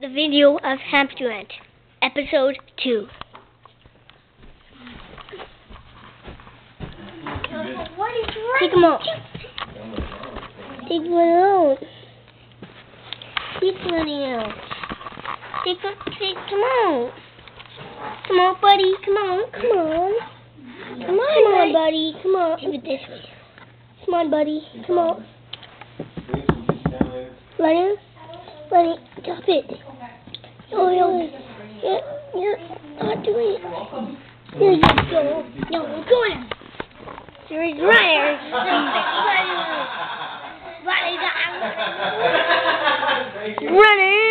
the video of HamsterRant, episode 2. What is Take him out. Take one out. Take one out. Take, a- take, come on. Come on, buddy. Come on, come on. Come on, come on, buddy. Come on. Give it this way. Come on, buddy. Come on. Let him. Let him. Stop it. Oh, yeah. Yeah, you're not doing it. There you go. No, go ahead. There's runners. Runner. Runner. Runner.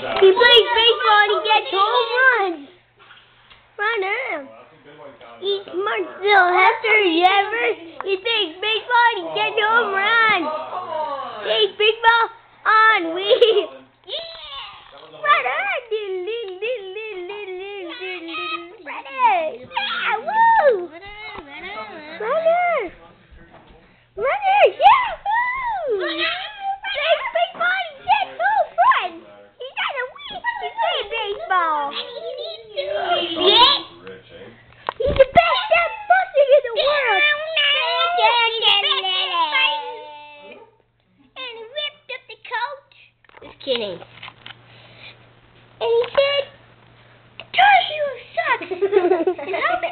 He plays baseball and he gets home runs. Runner. He's smart little hamster you ever. He plays baseball and he gets home runs. Hey, big ball on wheels. Yeah! Runner! Diddle, diddle, diddle, diddle, diddle, diddle, diddle. Runner! Yeah! Woo! Runner! Runner! Yeah! Woo! Big, big ball, he gets home runs. He's on a wheel. He's playing baseball. Yeah! He's the best damn buster in the world. And he ripped up the coat. Just kidding. And he said, Guitar Hero sucks.